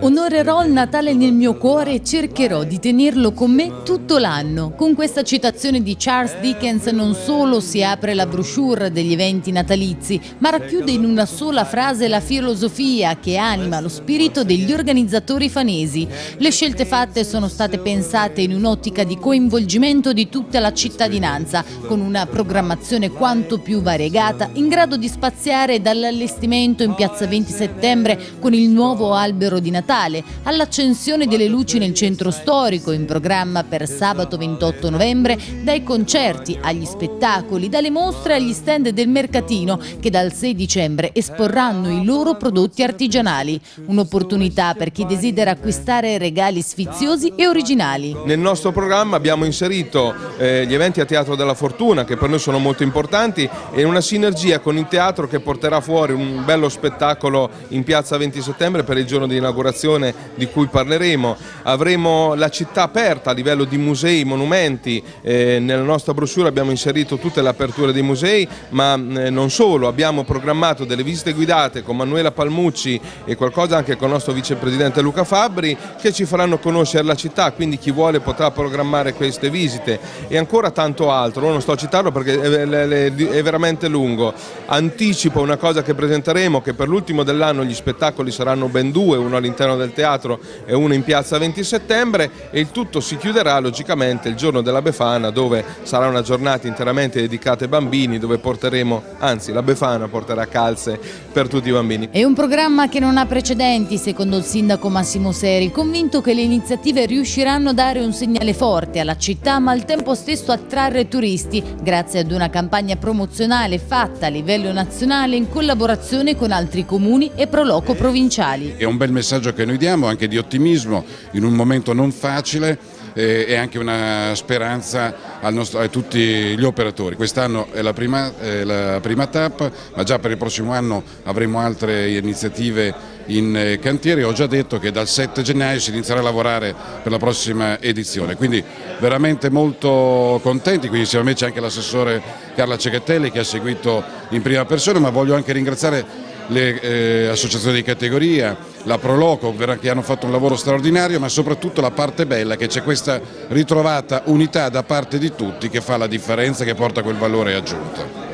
Onorerò il Natale nel mio cuore e cercherò di tenerlo con me tutto l'anno. Con questa citazione di Charles Dickens non solo si apre la brochure degli eventi natalizi, ma racchiude in una sola frase la filosofia che anima lo spirito degli organizzatori fanesi. Le scelte fatte sono state pensate in un'ottica di coinvolgimento di tutta la cittadinanza, con una programmazione quanto più variegata, in grado di spaziare dall'allestimento in piazza 20 settembre con il nuovo albero di Natale Natale, all'accensione delle luci nel centro storico in programma per sabato 28 novembre, dai concerti agli spettacoli, dalle mostre agli stand del mercatino che dal 6 dicembre esporranno i loro prodotti artigianali. Un'opportunità per chi desidera acquistare regali sfiziosi e originali. Nel nostro programma abbiamo inserito eh, gli eventi a Teatro della Fortuna che per noi sono molto importanti e una sinergia con il teatro che porterà fuori un bello spettacolo in piazza 20 settembre per il giorno di inaugurazione inaugurazione di cui parleremo, avremo la città aperta a livello di musei, monumenti, eh, nella nostra brochure abbiamo inserito tutte le aperture dei musei, ma eh, non solo, abbiamo programmato delle visite guidate con Manuela Palmucci e qualcosa anche con il nostro vicepresidente Luca Fabbri che ci faranno conoscere la città, quindi chi vuole potrà programmare queste visite. E ancora tanto altro, non sto a citarlo perché è veramente lungo. Anticipo una cosa che presenteremo che per l'ultimo dell'anno gli spettacoli saranno ben due, uno all'interno all'interno del teatro e uno in piazza 20 settembre e il tutto si chiuderà logicamente il giorno della Befana dove sarà una giornata interamente dedicata ai bambini dove porteremo, anzi la Befana porterà calze per tutti i bambini. È un programma che non ha precedenti secondo il sindaco Massimo Seri, convinto che le iniziative riusciranno a dare un segnale forte alla città ma al tempo stesso attrarre turisti grazie ad una campagna promozionale fatta a livello nazionale in collaborazione con altri comuni e proloco provinciali. È un bel messaggio che noi diamo, anche di ottimismo in un momento non facile eh, e anche una speranza nostro, a tutti gli operatori. Quest'anno è la prima, è la prima tappa, ma già per il prossimo anno avremo altre iniziative in eh, cantiere. Ho già detto che dal 7 gennaio si inizierà a lavorare per la prossima edizione, quindi veramente molto contenti, qui insieme a me c'è anche l'assessore Carla Cecatelli che ha seguito in prima persona, ma voglio anche ringraziare le eh, associazioni di categoria, la Proloco che hanno fatto un lavoro straordinario ma soprattutto la parte bella che c'è questa ritrovata unità da parte di tutti che fa la differenza che porta quel valore aggiunto.